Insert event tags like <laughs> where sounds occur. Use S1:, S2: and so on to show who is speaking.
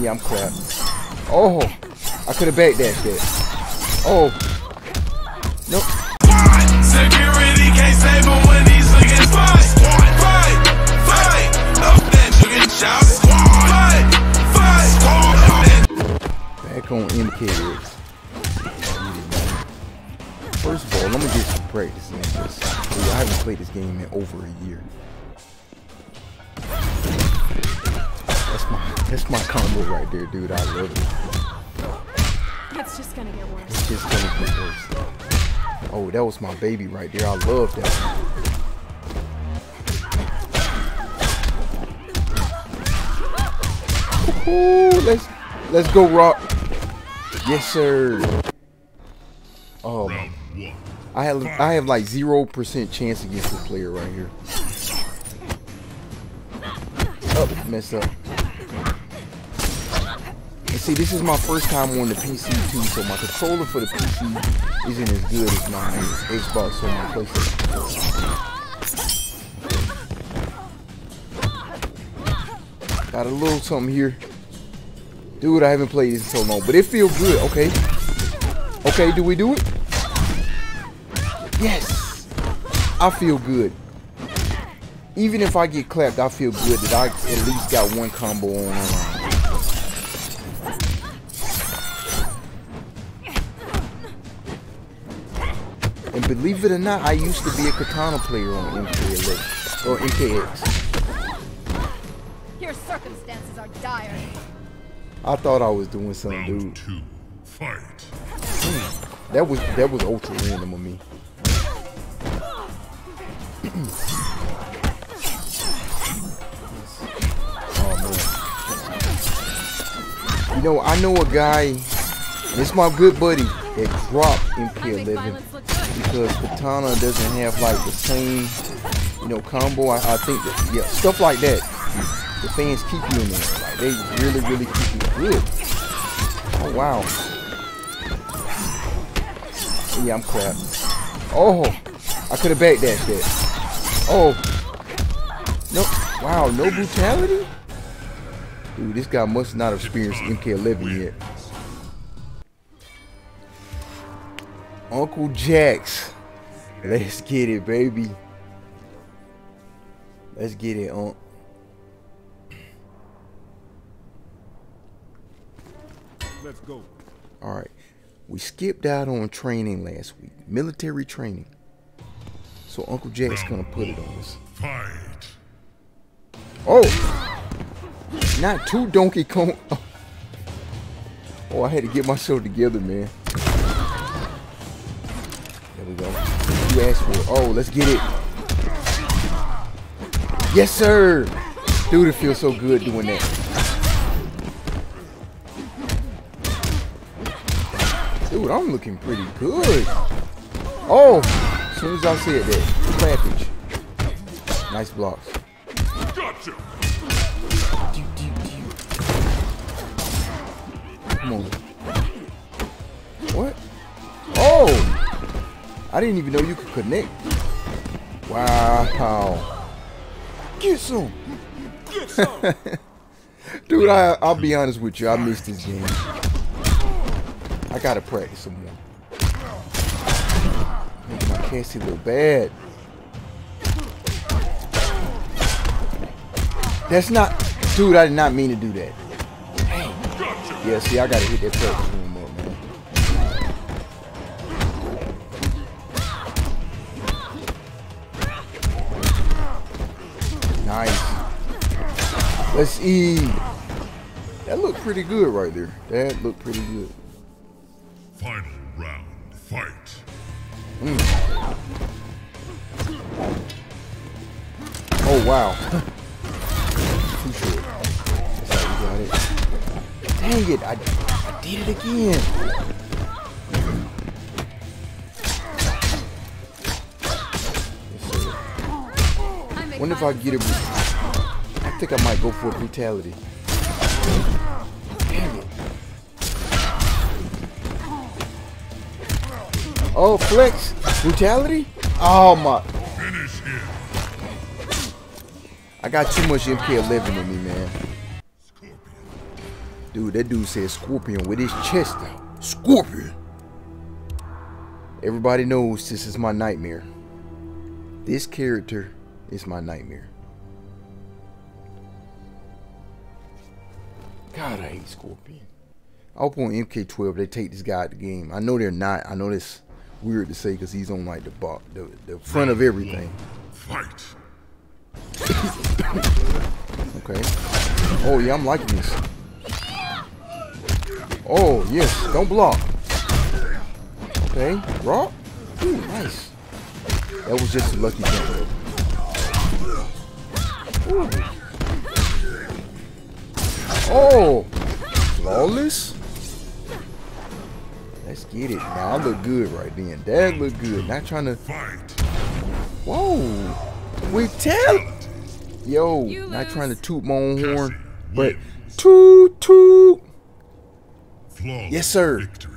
S1: Yeah, I'm crap. Oh, I could have backdashed that. shit. Oh. Nope.
S2: Security can't save him when he's looking fight, fight, fight. Up that chicken shout, fight, fight.
S1: Back on MKX. First of all, let me get some practice in this. I haven't played this game in over a year. That's my combo right there, dude. I love it.
S3: It's just gonna get worse.
S1: It's just gonna get worse. Oh, that was my baby right there. I love that. Ooh, let's let's go rock. Yes, sir. Oh, I have I have like zero percent chance against this player right here. Oh, messed up. See, this is my first time on the PC too, so my controller for the PC isn't as good as my Xbox or my PlayStation. Got a little something here. Dude, I haven't played this in so long, but it feels good. Okay. Okay, do we do it? Yes. I feel good. Even if I get clapped, I feel good that I at least got one combo on. And believe it or not, I used to be a Kitana player on MKX or MKX.
S3: Your circumstances are dire.
S1: I thought I was doing something, dude.
S4: Two, fight.
S1: That was that was ultra random of me. <clears throat> oh man. You know, I know a guy, it's my good buddy, that dropped MK11 because Kitana doesn't have like the same, you know, combo. I, I think that yeah, stuff like that. The fans keep you in there. Like they really, really keep you good. Oh wow. Yeah, I'm crap. Oh, I could have backdashed that. Oh. No. Wow, no brutality? Dude, this guy must not have experienced MK11 yet. Uncle Jax. Let's get it, baby. Let's get it, on.
S4: Let's go.
S1: All right. We skipped out on training last week, military training. So Uncle Jax gonna put it on us.
S4: Fight.
S1: Oh, not two Donkey Kong. <laughs> Oh, I had to get myself together, man. You asked for. Oh, let's get it. Yes, sir. Dude, it feels so good doing that. Dude, I'm looking pretty good. Oh, as soon as I said that, clappage. Nice blocks.
S4: Gotcha.
S1: Come on. What? Oh! I didn't even know you could connect. Wow. Get some.
S4: Get some. <laughs>
S1: Dude, I, I'll be honest with you. I missed this game. I gotta practice some more. I my Cassie look bad. That's not... Dude, I did not mean to do that. Yeah, see, I gotta hit that practice Nice. Let's eat. That looked pretty good right there. That looked pretty good.
S4: Final round. Fight. Mm.
S1: Oh, wow. <laughs> Too short. That's how we got it. Dang it. I, I did it again. If I get it. I think I might go for brutality. Dang it. Oh, flex. Brutality? Oh, my. I got too much MK11 in me, man. Dude, that dude said scorpion with his chest out. Scorpion. Everybody knows this is my nightmare. This character is my nightmare. God, I hate Scorpion. I hope on MK12 they take this guy out the game. I know they're not. I know that's weird to say because he's on like the, the the front of everything.
S4: Fight.
S1: Okay. Oh yeah, I'm liking this. Oh yes, don't block. Okay, rock. Ooh, nice. That was just a lucky jump. Ooh. Oh, flawless. Let's get it. Now I look good right then. That look good. Not trying to.
S4: Fight.
S1: Whoa, we tell. Yo,
S3: You
S1: not
S3: lose.
S1: trying to toot my own horn, but
S4: wins.
S1: toot toot.
S4: Flawless
S1: Yes, sir.
S4: Victory.